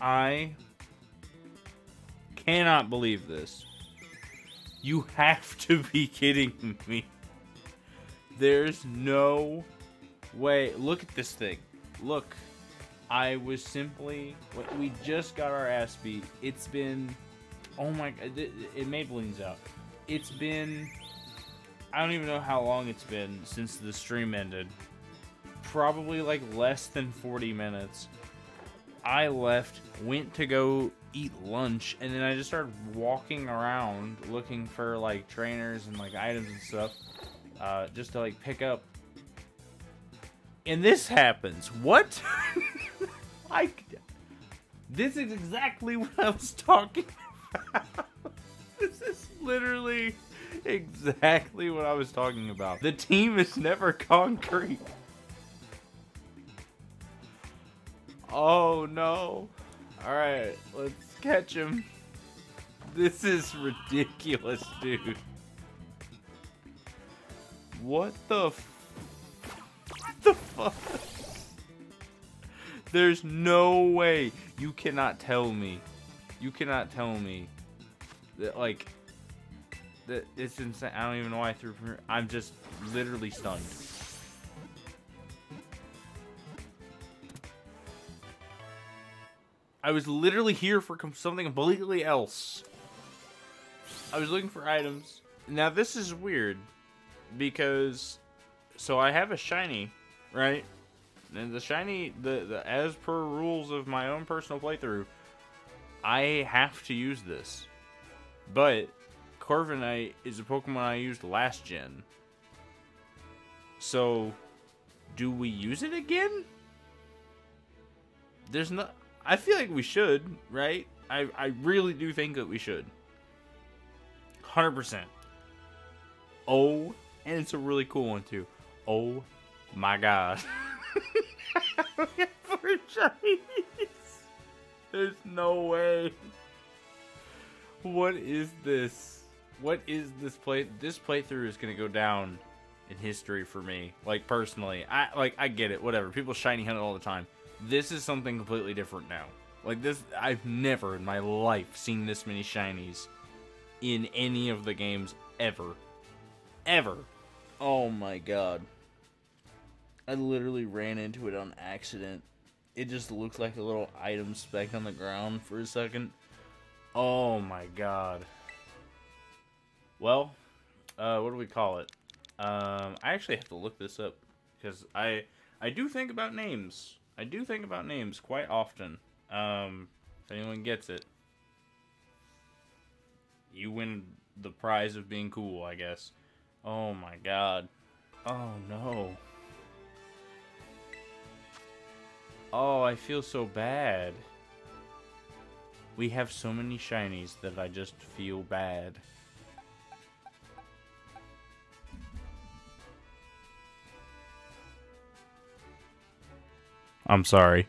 I cannot believe this. You have to be kidding me. There's no way. Look at this thing. Look. I was simply. We just got our ass beat. It's been. Oh my. It, it Maybelline's out. It's been. I don't even know how long it's been since the stream ended. Probably like less than 40 minutes. I left, went to go eat lunch, and then I just started walking around looking for like trainers and like items and stuff, uh, just to like pick up. And this happens. What? I. This is exactly what I was talking about. this is literally exactly what I was talking about. The team is never concrete. Oh no. Alright, let's catch him. This is ridiculous, dude. What the What the fuck? There's no way. You cannot tell me. You cannot tell me that, like, that it's insane. I don't even know why I threw. I'm just literally stunned. I was literally here for something completely else. I was looking for items. Now this is weird because so I have a shiny, right? And the shiny the, the as per rules of my own personal playthrough, I have to use this. But Corviknight is a Pokemon I used last gen. So do we use it again? There's not I feel like we should, right? I, I really do think that we should. 100%. Oh, and it's a really cool one too. Oh my god. There's no way. What is this? What is this play? This playthrough is gonna go down in history for me. Like personally, I like I get it. Whatever. People shiny hunt all the time. This is something completely different now. Like this, I've never in my life seen this many shinies in any of the games ever. Ever. Oh my god. I literally ran into it on accident. It just looks like a little item speck on the ground for a second. Oh my god. Well, uh, what do we call it? Um, I actually have to look this up because I I do think about names. I do think about names quite often. Um, if anyone gets it, you win the prize of being cool, I guess. Oh my god. Oh no. Oh, I feel so bad. We have so many shinies that I just feel bad. I'm sorry.